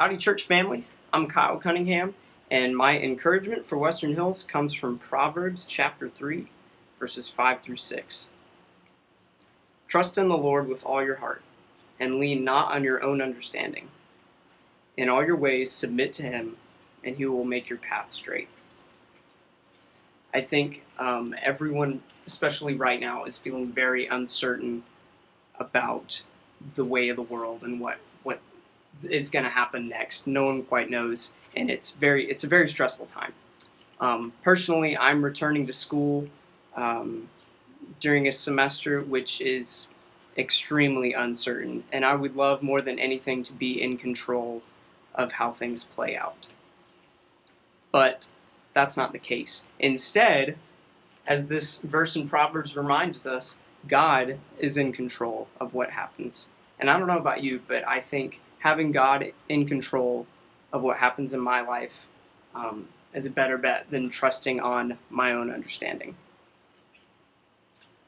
Howdy, church family. I'm Kyle Cunningham, and my encouragement for Western Hills comes from Proverbs chapter 3, verses 5 through 6. Trust in the Lord with all your heart, and lean not on your own understanding. In all your ways, submit to Him, and He will make your path straight. I think um, everyone, especially right now, is feeling very uncertain about the way of the world and what what is going to happen next. No one quite knows, and it's very it's a very stressful time. Um, personally, I'm returning to school um, during a semester which is extremely uncertain, and I would love more than anything to be in control of how things play out. But that's not the case. Instead, as this verse in Proverbs reminds us, God is in control of what happens. And I don't know about you, but I think having God in control of what happens in my life um, is a better bet than trusting on my own understanding.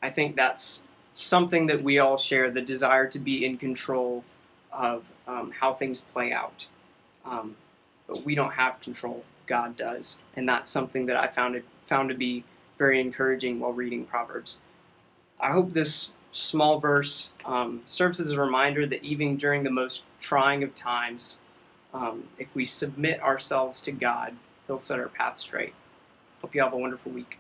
I think that's something that we all share the desire to be in control of um, how things play out. Um, but we don't have control, God does. And that's something that I found, it, found to be very encouraging while reading Proverbs. I hope this small verse um, serves as a reminder that even during the most trying of times, um, if we submit ourselves to God, He'll set our path straight. Hope you have a wonderful week.